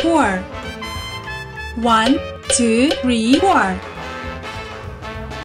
Four. One, two, three, four.